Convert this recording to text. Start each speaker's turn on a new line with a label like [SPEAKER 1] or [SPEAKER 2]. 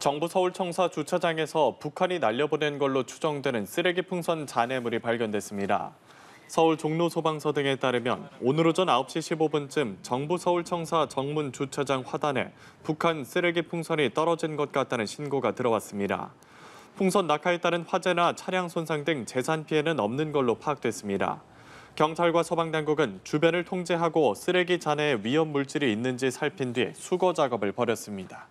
[SPEAKER 1] 정부 서울청사 주차장에서 북한이 날려보낸 걸로 추정되는 쓰레기 풍선 잔해물이 발견됐습니다. 서울 종로소방서 등에 따르면 오늘 오전 9시 15분쯤 정부 서울청사 정문 주차장 화단에 북한 쓰레기 풍선이 떨어진 것 같다는 신고가 들어왔습니다. 풍선 낙하에 따른 화재나 차량 손상 등 재산 피해는 없는 걸로 파악됐습니다. 경찰과 소방당국은 주변을 통제하고 쓰레기 잔해에 위험 물질이 있는지 살핀 뒤 수거 작업을 벌였습니다.